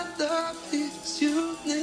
I love you you.